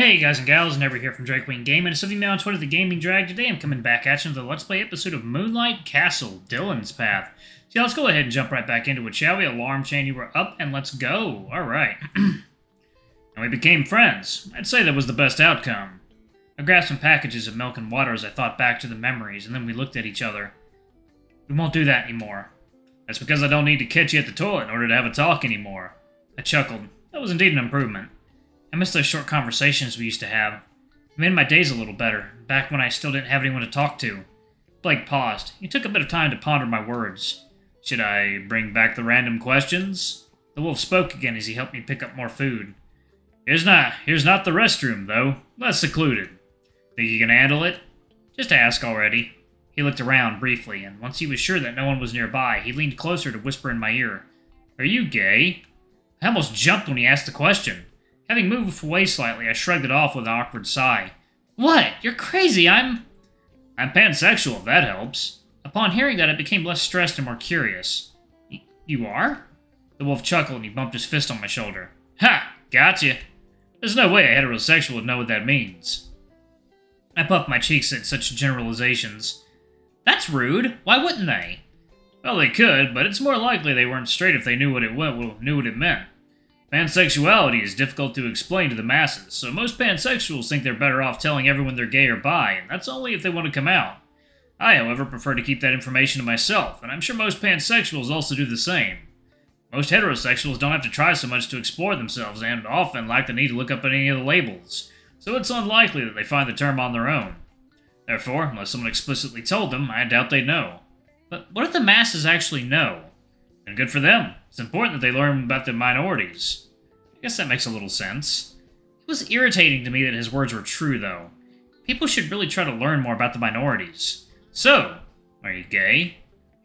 Hey guys and gals, Never here from Drakewing Gaming, and some of you on Twitter, The Gaming Drag. Today I'm coming back at you with a Let's Play episode of Moonlight Castle, Dylan's Path. So yeah, let's go ahead and jump right back into it, shall we? Alarm chain, you were up, and let's go. Alright. and we became friends. I'd say that was the best outcome. I grabbed some packages of milk and water as I thought back to the memories, and then we looked at each other. We won't do that anymore. That's because I don't need to catch you at the toilet in order to have a talk anymore. I chuckled. That was indeed an improvement. I miss those short conversations we used to have. It made my days a little better, back when I still didn't have anyone to talk to. Blake paused. He took a bit of time to ponder my words. Should I bring back the random questions? The wolf spoke again as he helped me pick up more food. Here's not here's not the restroom, though. Less secluded. Think you can handle it? Just ask already. He looked around briefly, and once he was sure that no one was nearby, he leaned closer to whisper in my ear. Are you gay? I almost jumped when he asked the question. Having moved away slightly, I shrugged it off with an awkward sigh. What? You're crazy, I'm... I'm pansexual, if that helps. Upon hearing that, I became less stressed and more curious. You are? The wolf chuckled and he bumped his fist on my shoulder. Ha! Gotcha! There's no way a heterosexual would know what that means. I puffed my cheeks at such generalizations. That's rude. Why wouldn't they? Well, they could, but it's more likely they weren't straight if they knew what it knew what it meant. Pansexuality is difficult to explain to the masses, so most pansexuals think they're better off telling everyone they're gay or bi, and that's only if they want to come out. I, however, prefer to keep that information to myself, and I'm sure most pansexuals also do the same. Most heterosexuals don't have to try so much to explore themselves, and often lack the need to look up any of the labels, so it's unlikely that they find the term on their own. Therefore, unless someone explicitly told them, I doubt they'd know. But what if the masses actually know? And good for them. It's important that they learn about the minorities. I guess that makes a little sense. It was irritating to me that his words were true, though. People should really try to learn more about the minorities. So, are you gay?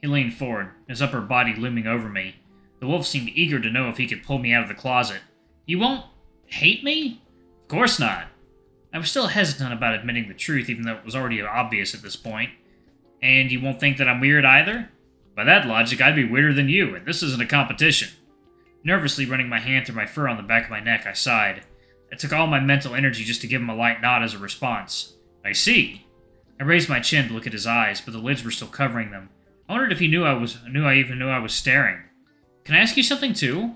He leaned forward, his upper body looming over me. The wolf seemed eager to know if he could pull me out of the closet. You won't hate me? Of course not. I was still hesitant about admitting the truth, even though it was already obvious at this point. And you won't think that I'm weird either? By that logic, I'd be weirder than you, and this isn't a competition. Nervously running my hand through my fur on the back of my neck, I sighed. It took all my mental energy just to give him a light nod as a response. I see. I raised my chin to look at his eyes, but the lids were still covering them. I wondered if he knew I was knew I even knew I was staring. Can I ask you something too?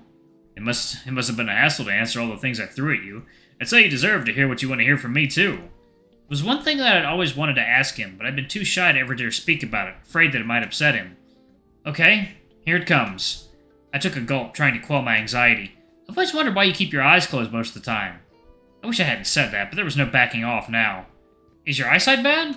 It must it must have been a hassle to answer all the things I threw at you. I'd say you deserve to hear what you want to hear from me too. It was one thing that I'd always wanted to ask him, but I'd been too shy to ever dare speak about it, afraid that it might upset him. Okay, here it comes. I took a gulp, trying to quell my anxiety. I've always wondered why you keep your eyes closed most of the time. I wish I hadn't said that, but there was no backing off now. Is your eyesight bad?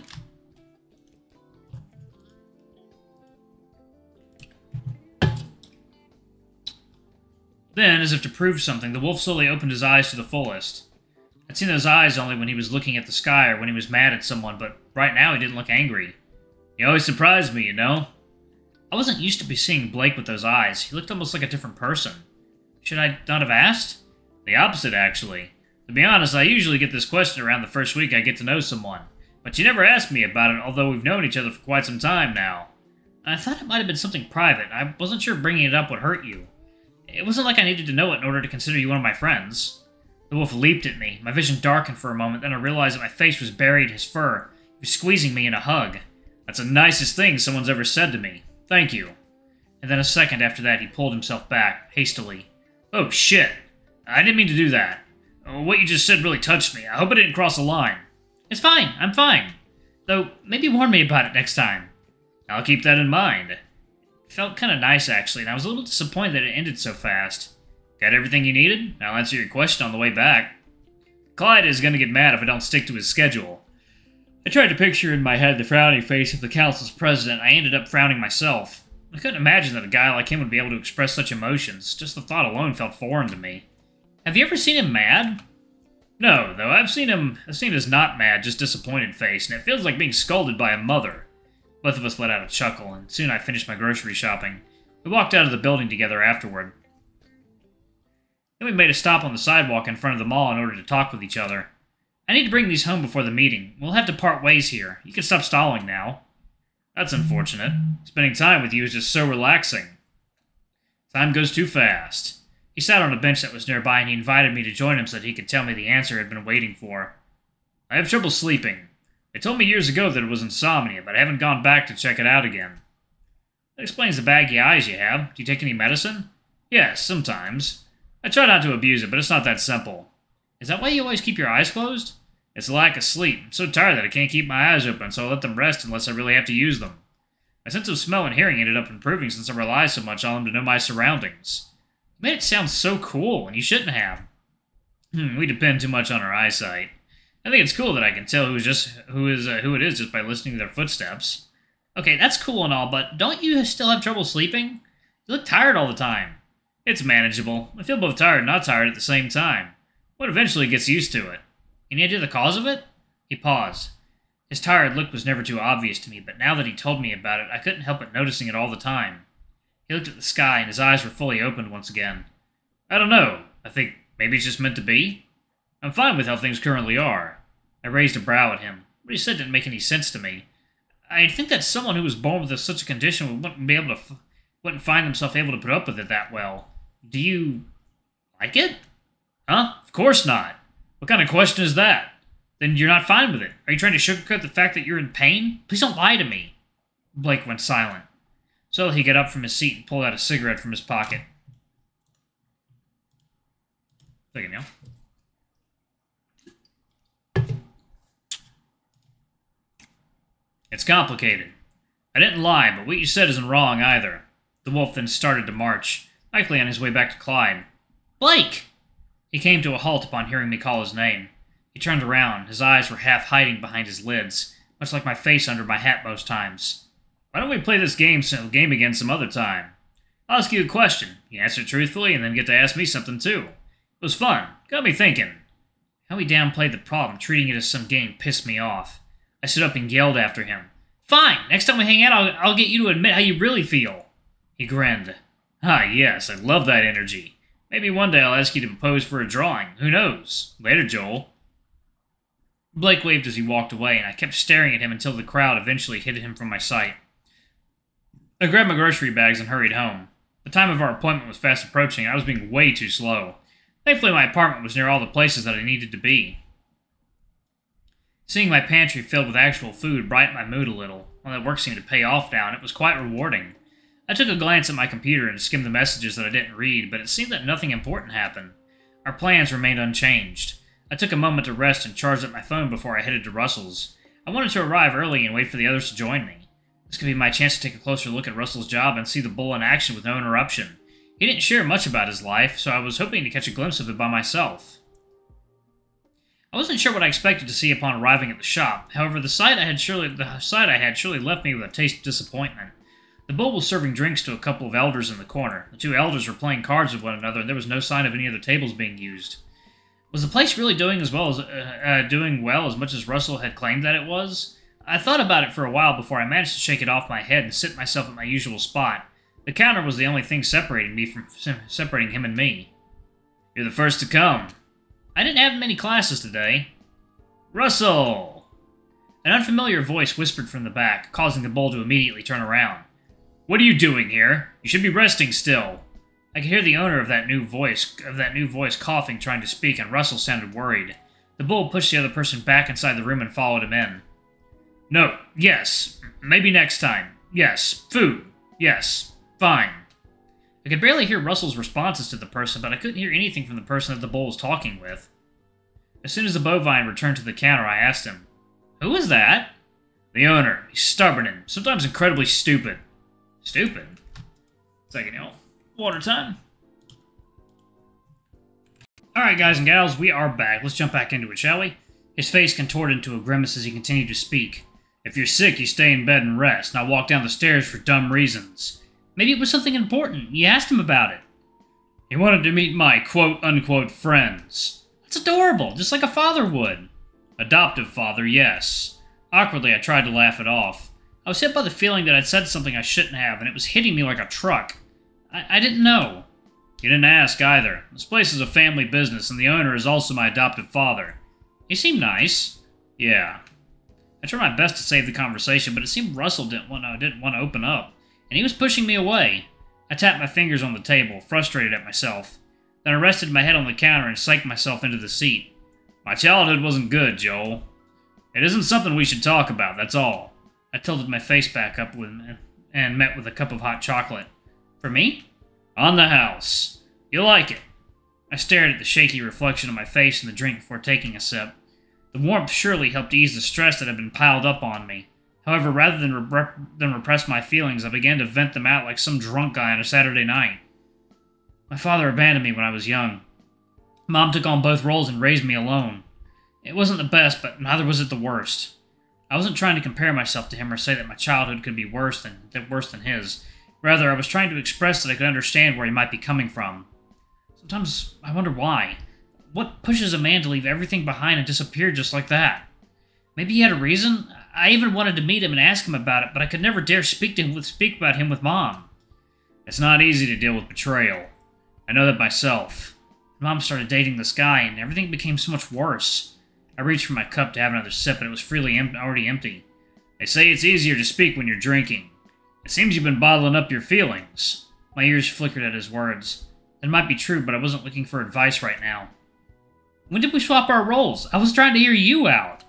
Then, as if to prove something, the wolf slowly opened his eyes to the fullest. I'd seen those eyes only when he was looking at the sky or when he was mad at someone, but right now he didn't look angry. He always surprised me, you know? I wasn't used to be seeing Blake with those eyes. He looked almost like a different person. Should I not have asked? The opposite, actually. To be honest, I usually get this question around the first week I get to know someone. But you never asked me about it, although we've known each other for quite some time now. I thought it might have been something private. I wasn't sure bringing it up would hurt you. It wasn't like I needed to know it in order to consider you one of my friends. The wolf leaped at me. My vision darkened for a moment, then I realized that my face was buried in his fur. He was squeezing me in a hug. That's the nicest thing someone's ever said to me. Thank you. And then a second after that, he pulled himself back, hastily. Oh, shit. I didn't mean to do that. Uh, what you just said really touched me. I hope I didn't cross a line. It's fine. I'm fine. Though, maybe warn me about it next time. I'll keep that in mind. It felt kind of nice, actually, and I was a little disappointed that it ended so fast. Got everything you needed? I'll answer your question on the way back. Clyde is going to get mad if I don't stick to his schedule. I tried to picture in my head the frowning face of the council's president. I ended up frowning myself. I couldn't imagine that a guy like him would be able to express such emotions. Just the thought alone felt foreign to me. Have you ever seen him mad? No, though I've seen him I've seen his not mad, just disappointed face, and it feels like being scolded by a mother. Both of us let out a chuckle, and soon I finished my grocery shopping. We walked out of the building together afterward. Then we made a stop on the sidewalk in front of the mall in order to talk with each other. I need to bring these home before the meeting. We'll have to part ways here. You can stop stalling now. That's unfortunate. Spending time with you is just so relaxing. Time goes too fast. He sat on a bench that was nearby and he invited me to join him so that he could tell me the answer I'd been waiting for. I have trouble sleeping. They told me years ago that it was insomnia, but I haven't gone back to check it out again. That explains the baggy eyes you have. Do you take any medicine? Yes, sometimes. I try not to abuse it, but it's not that simple. Is that why you always keep your eyes closed? It's a lack of sleep. I'm so tired that I can't keep my eyes open, so I let them rest unless I really have to use them. My sense of smell and hearing ended up improving since I rely so much on them to know my surroundings. You made it sound so cool, and you shouldn't have. Hmm, we depend too much on our eyesight. I think it's cool that I can tell who's just who is uh, who it is just by listening to their footsteps. Okay, that's cool and all, but don't you still have trouble sleeping? You look tired all the time. It's manageable. I feel both tired and not tired at the same time. One eventually gets used to it. Any idea the cause of it? He paused. His tired look was never too obvious to me, but now that he told me about it, I couldn't help but noticing it all the time. He looked at the sky, and his eyes were fully opened once again. I don't know. I think maybe it's just meant to be. I'm fine with how things currently are. I raised a brow at him. What he said didn't make any sense to me. I think that someone who was born with such a condition wouldn't be able to, f- wouldn't find himself able to put up with it that well. Do you like it? Huh? Of course not. What kind of question is that? Then you're not fine with it. Are you trying to sugarcoat the fact that you're in pain? Please don't lie to me. Blake went silent. So he got up from his seat and pulled out a cigarette from his pocket. Take it now. It's complicated. I didn't lie, but what you said isn't wrong either. The wolf then started to march, likely on his way back to Clyde. Blake! He came to a halt upon hearing me call his name. He turned around. His eyes were half hiding behind his lids, much like my face under my hat most times. Why don't we play this game, game again some other time? I'll ask you a question. You answer truthfully, and then get to ask me something too. It was fun. Got me thinking. How he downplayed the problem, treating it as some game, pissed me off. I stood up and yelled after him. Fine, next time we hang out, I'll, I'll get you to admit how you really feel. He grinned. Ah, yes, I love that energy. Maybe one day I'll ask you to pose for a drawing. Who knows? Later, Joel. Blake waved as he walked away, and I kept staring at him until the crowd eventually hid him from my sight. I grabbed my grocery bags and hurried home. The time of our appointment was fast approaching, and I was being way too slow. Thankfully, my apartment was near all the places that I needed to be. Seeing my pantry filled with actual food brightened my mood a little. While that work seemed to pay off now, and it was quite rewarding. I took a glance at my computer and skimmed the messages that I didn't read, but it seemed that nothing important happened. Our plans remained unchanged. I took a moment to rest and charged up my phone before I headed to Russell's. I wanted to arrive early and wait for the others to join me. This could be my chance to take a closer look at Russell's job and see the bull in action with no interruption. He didn't share much about his life, so I was hoping to catch a glimpse of it by myself. I wasn't sure what I expected to see upon arriving at the shop. However, the sight I had surely the sight I had surely left me with a taste of disappointment. The bull was serving drinks to a couple of elders in the corner. The two elders were playing cards with one another, and there was no sign of any other tables being used. Was the place really doing as well as uh, uh, doing well as much as Russell had claimed that it was? I thought about it for a while before I managed to shake it off my head and sit myself at my usual spot. The counter was the only thing separating me from separating him and me. You're the first to come. I didn't have many classes today. Russell! An unfamiliar voice whispered from the back, causing the bull to immediately turn around. What are you doing here? You should be resting still. I could hear the owner of that new voice of that new voice coughing, trying to speak, and Russell sounded worried. The bull pushed the other person back inside the room and followed him in. No, yes, maybe next time. Yes, food. Yes, fine. I could barely hear Russell's responses to the person, but I couldn't hear anything from the person that the bull was talking with. As soon as the bovine returned to the counter, I asked him, Who is that? The owner. He's stubborn and sometimes incredibly stupid. Stupid? Second, y'all. Water time. Alright, guys and gals, we are back. Let's jump back into it, shall we? His face contorted into a grimace as he continued to speak. If you're sick, you stay in bed and rest, not walk down the stairs for dumb reasons. Maybe it was something important. You asked him about it. He wanted to meet my quote-unquote friends. That's adorable, just like a father would. Adoptive father, yes. Awkwardly, I tried to laugh it off. I was hit by the feeling that I'd said something I shouldn't have, and it was hitting me like a truck. I, I didn't know. You didn't ask either. This place is a family business, and the owner is also my adoptive father. He seemed nice. Yeah. I tried my best to save the conversation, but it seemed Russell didn't want to, didn't want to open up, and he was pushing me away. I tapped my fingers on the table, frustrated at myself. Then I rested my head on the counter and sank myself into the seat. My childhood wasn't good, Joel. It isn't something we should talk about, that's all. I tilted my face back up with, and met with a cup of hot chocolate. For me? On the house. You'll like it. I stared at the shaky reflection of my face in the drink before taking a sip. The warmth surely helped ease the stress that had been piled up on me. However, rather than, rep than repress my feelings, I began to vent them out like some drunk guy on a Saturday night. My father abandoned me when I was young. Mom took on both roles and raised me alone. It wasn't the best, but neither was it the worst. I wasn't trying to compare myself to him or say that my childhood could be worse than, worse than his. Rather, I was trying to express that I could understand where he might be coming from. Sometimes I wonder why. What pushes a man to leave everything behind and disappear just like that? Maybe he had a reason. I even wanted to meet him and ask him about it, but I could never dare speak to him with speak about him with mom. It's not easy to deal with betrayal. I know that myself. Mom started dating this guy, and everything became so much worse. I reached for my cup to have another sip, but it was freely em already empty. They say it's easier to speak when you're drinking. It seems you've been bottling up your feelings. My ears flickered at his words. It might be true, but I wasn't looking for advice right now. When did we swap our roles? I was trying to hear you out.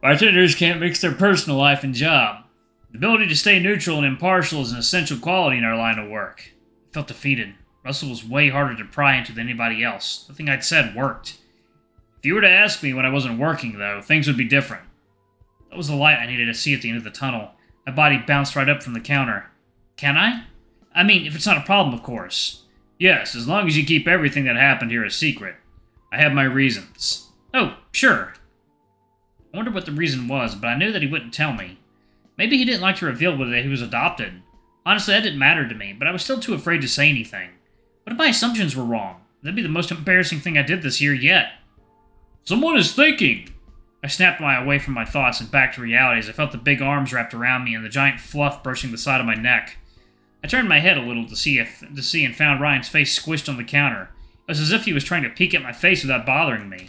Bartenders can't mix their personal life and job. The ability to stay neutral and impartial is an essential quality in our line of work. I felt defeated. Russell was way harder to pry into than anybody else. Nothing I'd said worked. If you were to ask me when I wasn't working, though, things would be different. That was the light I needed to see at the end of the tunnel. My body bounced right up from the counter. Can I? I mean, if it's not a problem, of course. Yes, as long as you keep everything that happened here a secret. I have my reasons. Oh, sure. I wondered what the reason was, but I knew that he wouldn't tell me. Maybe he didn't like to reveal whether he was adopted. Honestly, that didn't matter to me, but I was still too afraid to say anything. What if my assumptions were wrong? That'd be the most embarrassing thing I did this year yet. Someone is thinking! I snapped my away from my thoughts and back to reality as I felt the big arms wrapped around me and the giant fluff brushing the side of my neck. I turned my head a little to see if to see and found Orion's face squished on the counter. It was as if he was trying to peek at my face without bothering me.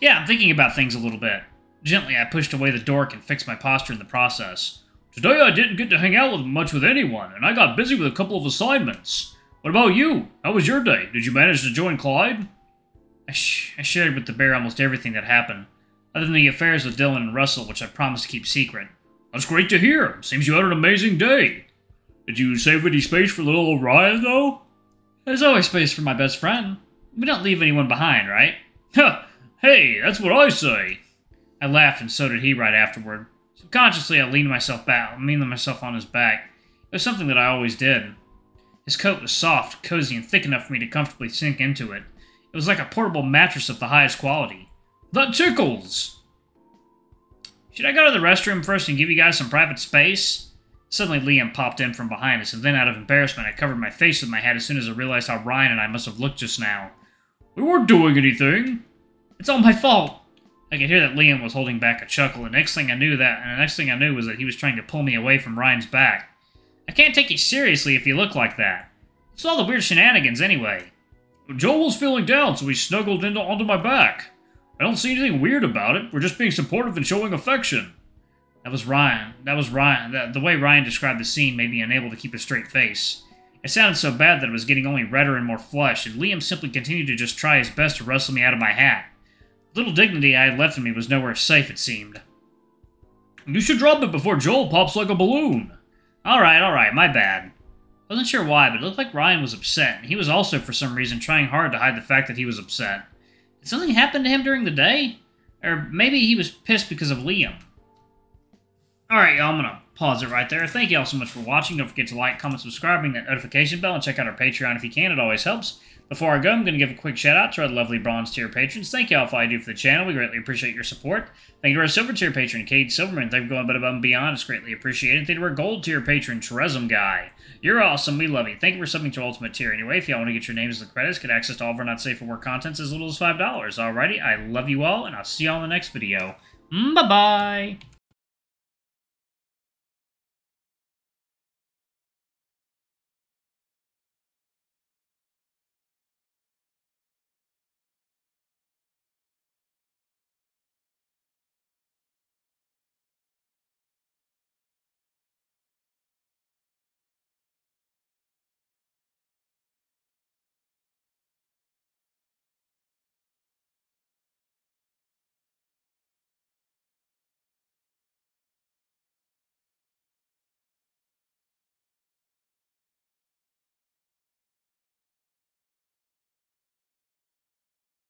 Yeah, I'm thinking about things a little bit. Gently, I pushed away the dork and fixed my posture in the process. Today I didn't get to hang out with much with anyone, and I got busy with a couple of assignments. What about you? How was your day? Did you manage to join Clyde? I, sh I shared with the bear almost everything that happened, other than the affairs with Dylan and Russell, which I promised to keep secret. That's great to hear. Seems you had an amazing day. Did you save any space for little Orion, though? There's always space for my best friend. We don't leave anyone behind, right? Huh! Hey, that's what I say! I laughed, and so did he right afterward. Subconsciously, I leaned myself back, leaned myself on his back. It was something that I always did. His coat was soft, cozy, and thick enough for me to comfortably sink into it. It was like a portable mattress of the highest quality. The tickles! Should I go to the restroom first and give you guys some private space? Suddenly, Liam popped in from behind us, and then, out of embarrassment, I covered my face with my hat as soon as I realized how Orion and I must have looked just now. We weren't doing anything. It's all my fault. I could hear that Liam was holding back a chuckle, and next thing I knew that, and the next thing I knew was that he was trying to pull me away from Orion's back. I can't take you seriously if you look like that. It's all the weird shenanigans anyway. Joel was feeling down, so he snuggled into onto my back. I don't see anything weird about it. We're just being supportive and showing affection. That was Orion. That was Orion. The, the way Orion described the scene made me unable to keep a straight face. It sounded so bad that it was getting only redder and more flush, and Liam simply continued to just try his best to wrestle me out of my hat The little dignity I had left in me was nowhere safe, it seemed. You should drop it before Joel pops like a balloon. Alright, alright, my bad. Wasn't sure why, but it looked like Orion was upset, and he was also, for some reason, trying hard to hide the fact that he was upset. Did something happen to him during the day? Or maybe he was pissed because of Liam. Alright, y'all, I'm gonna pause it right there. Thank you all so much for watching. Don't forget to like, comment, subscribe, ring that notification bell, and check out our Patreon if you can. It always helps. Before I go, I'm going to give a quick shout out to our lovely bronze tier patrons. Thank you all for all you do for the channel. We greatly appreciate your support. Thank you to our silver tier patron, Cade Silverman. Thank you for going above and beyond. It's greatly appreciated. Thank you to our gold tier patron, Tresum Guy. You're awesome. We love you. Thank you for subbing to Ultimate Tier. Anyway, if y'all want to get your names in the credits, get access to all of our not safe for work contents as little as $5. Alrighty, I love you all, and I'll see y'all in the next video. Bye-bye!